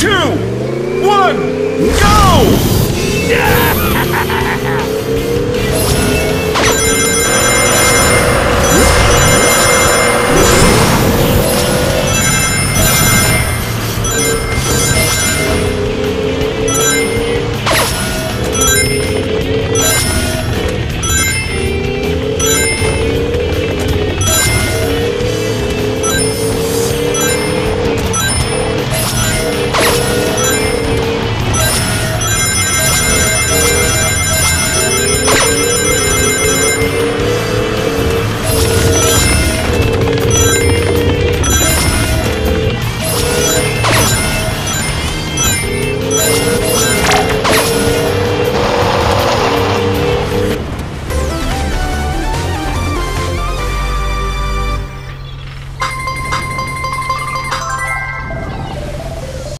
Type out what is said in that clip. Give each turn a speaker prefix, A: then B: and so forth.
A: two, one, go!